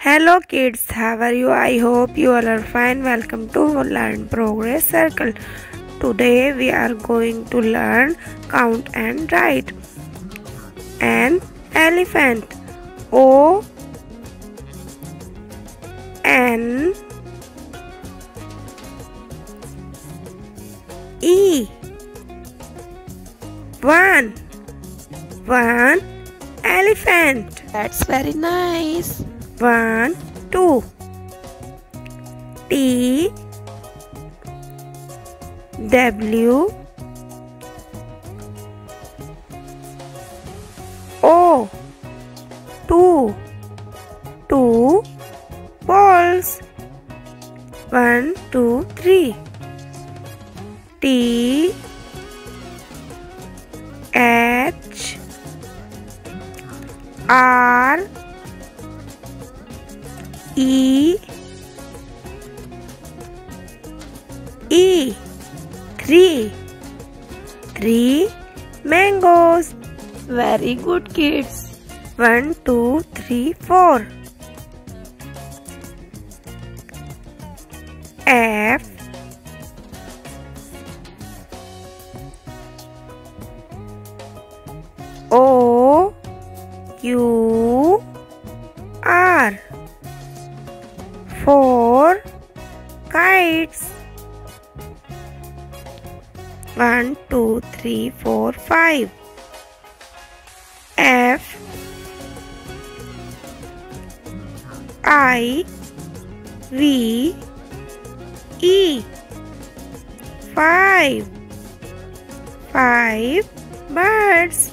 Hello kids, how are you? I hope you all are fine. Welcome to Learn Progress Circle. Today we are going to learn count and write. An elephant. O N E One One elephant. That's very nice. One, two. T W O two two balls. One, two, three. T E. E. Three. Three mangoes. Very good, kids. one two three four. F. O. U 1, 2, 3, 4, 5. F. I. V. E. 5 5 birds.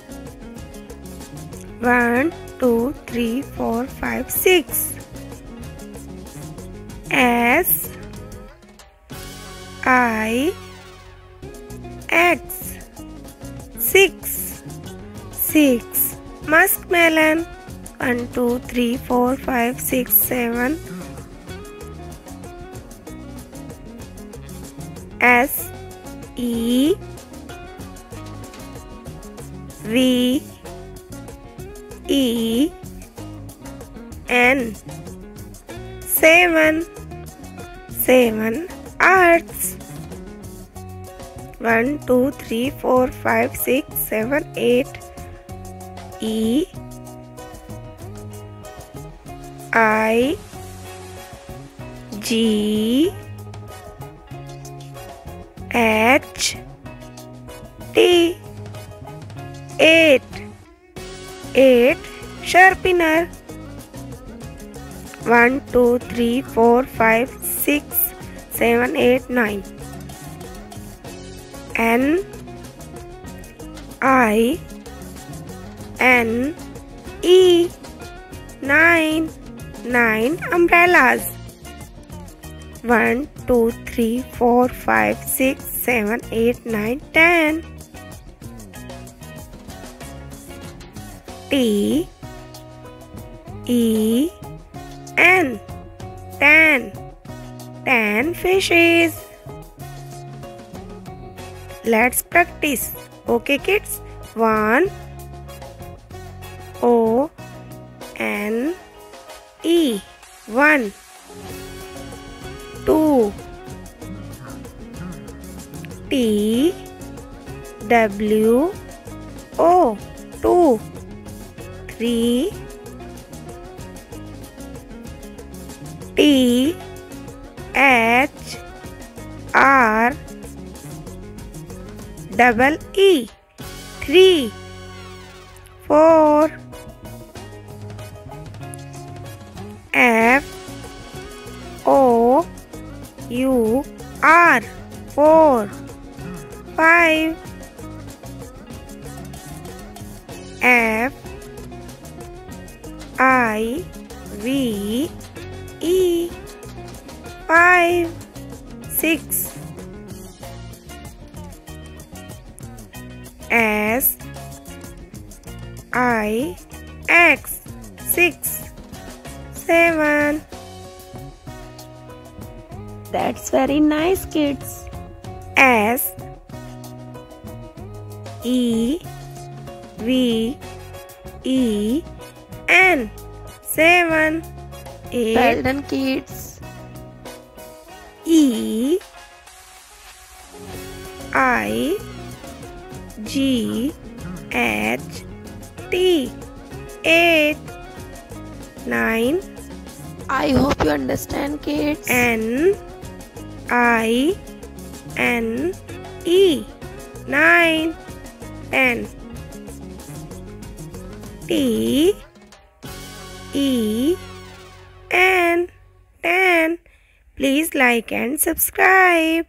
1 2 3 4 5 6 S. I. X six six. Muskmelon one two three four five six seven. S E V E N. Seven seven. Arts one two three four five six seven eight E I G H T eight eight sharpener. One two three four five six seven eight nine N I N E nine nine umbrellas. One two three four five six seven eight nine ten. T E N ten. Ten fishes let's practice. Okay kids? One. O. N. E. One. Two. T. W. O. Two. Three double E. Three four F O U R. Four five F I V E. Five six I X six seven That's very nice, kids. S E V E N seven Eight. Well done, kids. E I G H T eight nine I hope you understand, kids. N I N E nine ten T E N ten Please like and subscribe.